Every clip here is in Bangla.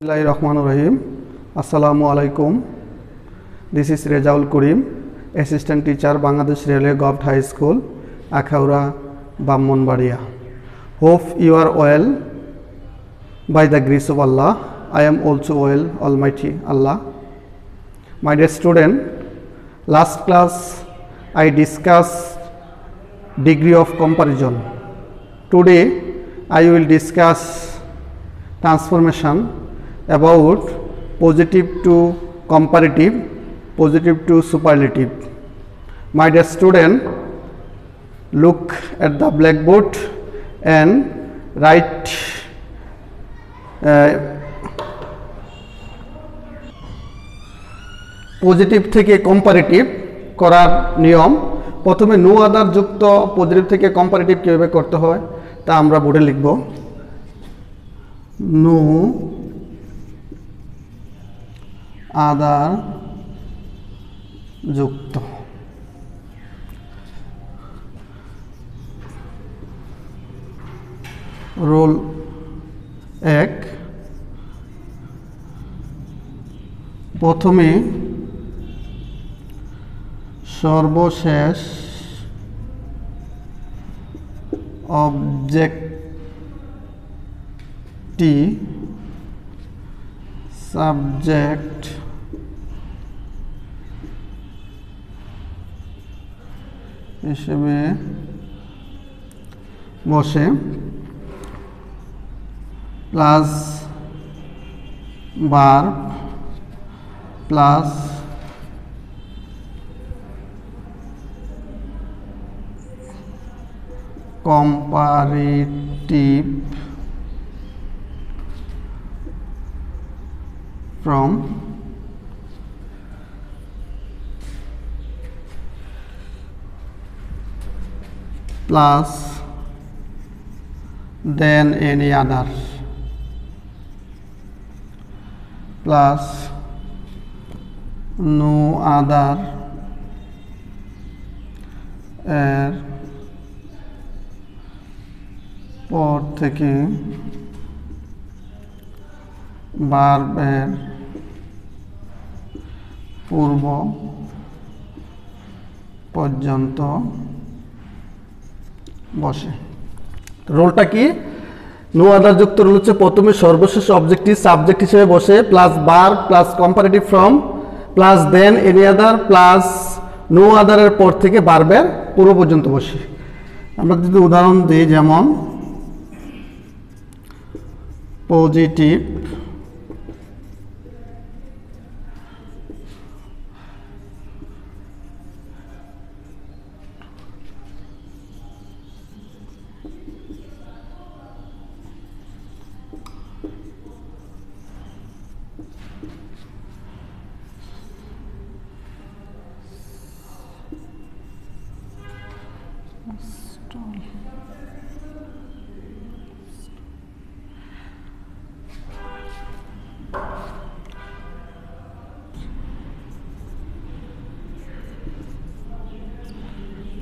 আসসালামাই রহমান রহিম। আসসালামু আলাইকুম। This is Rezaul Karim assistant teacher Bangladesh railway government high school Akhaura Brahmanbaria hope you are well by the grace of Allah I am also well almighty Allah my dear student last class I discuss degree of comparison today I will discuss transformation about positive to comparative, positive to superlative. My dear student, look at the blackboard and write positive থেকে কম্পারেটিভ করার নিয়ম প্রথমে নো আদার যুক্ত পজিটিভ থেকে কম্পারেটিভ কীভাবে করতে হয় তা আমরা বোর্ডে লিখব নো আদার যুক্ত। রোল এক প্রথমে সর্বশেষ অবজেক্টটি সাবজেক্ট হিসেবে বসে। প্লাস বার plus comparative form plus than any other plus no other এর পর থেকে বার্বের পূর্ব পর্যন্ত বসে। রোলটা কি? নো আদার যুক্ত রোল হচ্ছে প্রথমে সর্বশেষ অবজেক্টিভ সাবজেক্ট হিসেবে বসে প্লাস বার plus comparative form plus than any other plus no আদারের পর থেকে বারবার পূর্ব পর্যন্ত বসে। আমরা যদি উদাহরণ দিই, যেমন পজিটিভ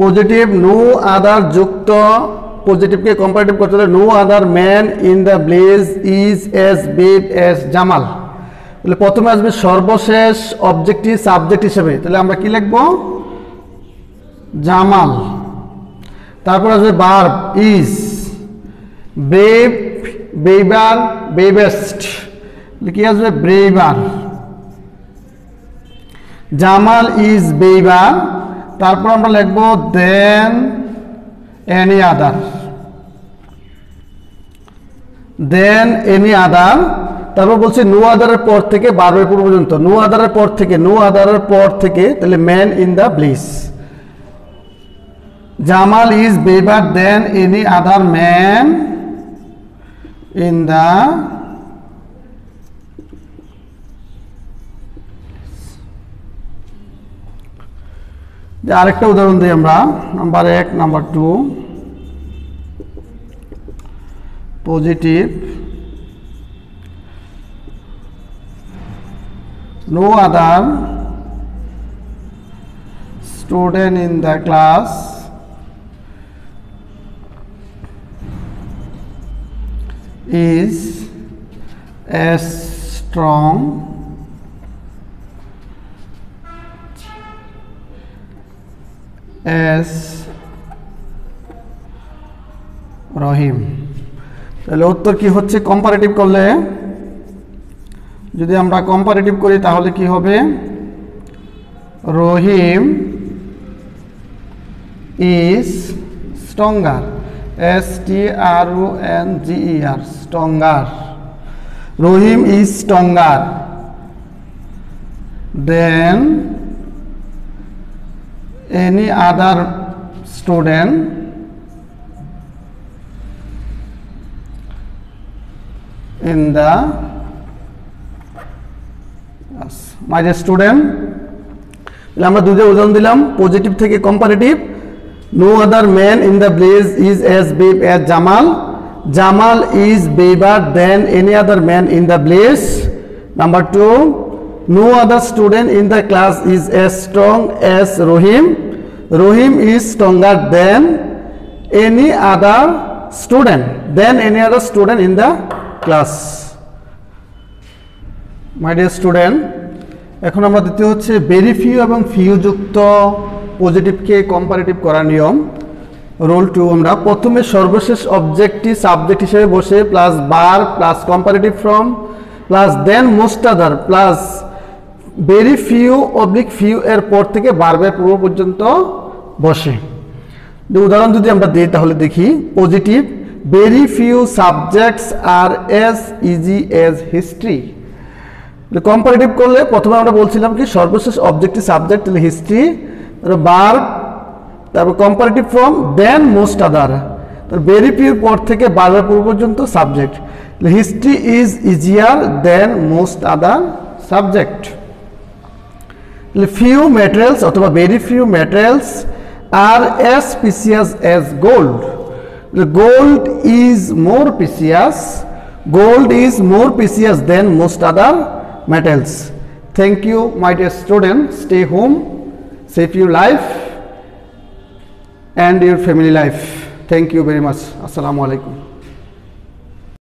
পজিটিভ নো আদার যুক্ত পজিটিভকে কম্পারেটিভ করতে হলে no other man in the blaze is as big as Jamal তাহলে প্রথমে আসবে সর্বশেষ অবজেক্টিভ সাবজেক্ট হিসেবে। তাহলে আমরা কি লিখব? জামাল তারপর আসবে verb is brave braver bravest কি আসবে? ব্রেইবার জামাল ইজ বেইবার তারপর আমরা লিখব দেন এনি আদার দেন এনি আদার তারপর বলছি নো আদারের পর থেকে বারোয়ের পূর্ব পর্যন্ত। নো আদারের পর থেকে নো আদারের পর থেকে, তাহলে man in the bliss Jamal is braver than any other man in the আরেকটা উদাহরণ দিই আমরা। নাম্বার এক number two positive no other student in the class is as strong as Rahim তাহলে উত্তর কি হচ্ছে? কম্পারেটিভ করলে, যদি আমরা কম্পারেটিভ করি, তাহলে কি হবে? Rahim is stronger S T R O N G E R stronger Rahim is stronger than any other student? In the dear student, তাহলে আমরা দুটো উদাহরণ দিলাম পজিটিভ থেকে comparative no other man in the blaze is as brave as Jamal Jamal is braver than any other man in the blaze number two no other student in the class is as strong as Rahim Rahim is stronger than any other student than any other student in the class my dear student এখন আমরা দ্বিতীয় হচ্ছে ভেরি ফিউ এবং ফিউ যুক্ত পজিটিভকে কম্পারেটিভ করার নিয়ম। রোল টু আমরা প্রথমে সর্বশেষ অবজেক্টটি সাবজেক্ট হিসেবে বসে প্লাস বার plus comparative form plus than most other plus very few oblique few এর পর থেকে বারবার পূর্ব পর্যন্ত বসে। উদাহরণ যদি আমরা দিই তাহলে দেখি positive very few subjects are as easy as history comparative করলে প্রথমে আমরা বলছিলাম কি, সর্বশেষ অবজেক্টিভ সাবজেক্ট হিস্ট্রি বার তারপর comparative form than most other very few পর থেকে বারবার পূর্ব পর্যন্ত subject history is easier than most other subject few materials অথবা very few materials are as precious as gold gold is more precious gold is more precious than most other metals thank you my dear students stay home save your life and your family life thank you very much assalamu alaikum